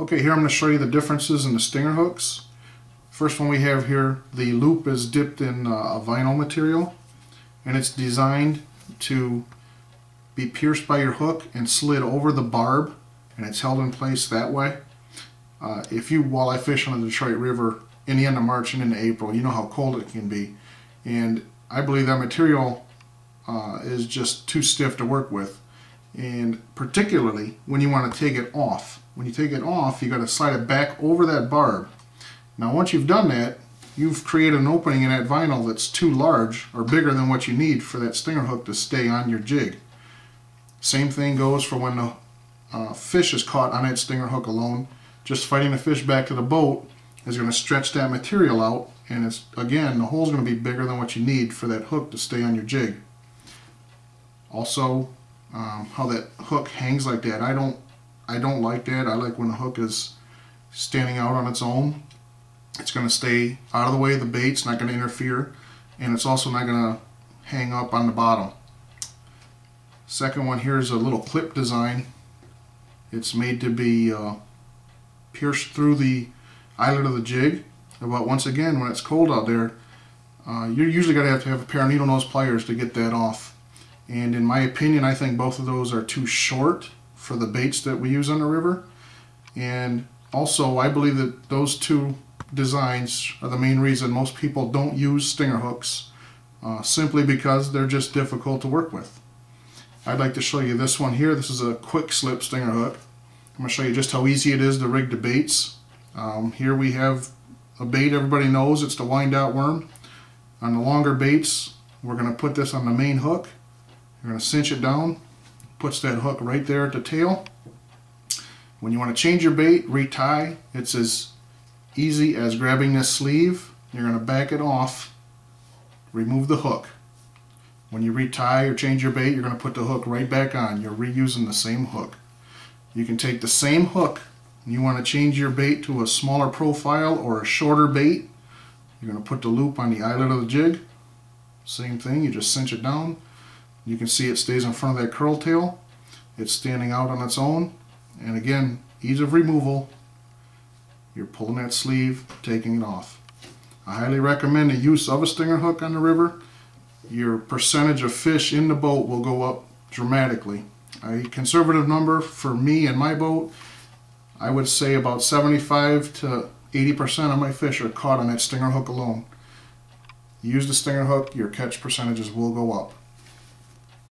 Okay, here I'm going to show you the differences in the stinger hooks. First one we have here, the loop is dipped in uh, a vinyl material and it's designed to be pierced by your hook and slid over the barb and it's held in place that way. Uh, if you walleye fish on the Detroit River in the end of March and into April, you know how cold it can be. And I believe that material uh, is just too stiff to work with. And particularly when you want to take it off. When you take it off, you got to slide it back over that barb. Now once you've done that, you've created an opening in that vinyl that's too large or bigger than what you need for that stinger hook to stay on your jig. Same thing goes for when the uh, fish is caught on that stinger hook alone. Just fighting the fish back to the boat is going to stretch that material out and it's again the hole's going to be bigger than what you need for that hook to stay on your jig. Also um, how that hook hangs like that. I don't I don't like that. I like when the hook is standing out on its own. It's going to stay out of the way of the bait. It's not going to interfere. And it's also not going to hang up on the bottom. Second one here is a little clip design. It's made to be uh, pierced through the eyelet of the jig. But once again, when it's cold out there, uh, you're usually going to have to have a pair of needle nose pliers to get that off. And in my opinion, I think both of those are too short for the baits that we use on the river. And also, I believe that those two designs are the main reason most people don't use stinger hooks, uh, simply because they're just difficult to work with. I'd like to show you this one here. This is a quick slip stinger hook. I'm going to show you just how easy it is to rig the baits. Um, here we have a bait everybody knows, it's the Wyandotte worm. On the longer baits, we're going to put this on the main hook. You're going to cinch it down, puts that hook right there at the tail. When you want to change your bait, retie, it's as easy as grabbing this sleeve. You're going to back it off, remove the hook. When you retie or change your bait, you're going to put the hook right back on. You're reusing the same hook. You can take the same hook you want to change your bait to a smaller profile or a shorter bait. You're going to put the loop on the eyelet of the jig. Same thing, you just cinch it down. You can see it stays in front of that curl tail. It's standing out on its own. And again, ease of removal. You're pulling that sleeve, taking it off. I highly recommend the use of a stinger hook on the river. Your percentage of fish in the boat will go up dramatically. A conservative number for me and my boat, I would say about 75 to 80% of my fish are caught on that stinger hook alone. Use the stinger hook, your catch percentages will go up.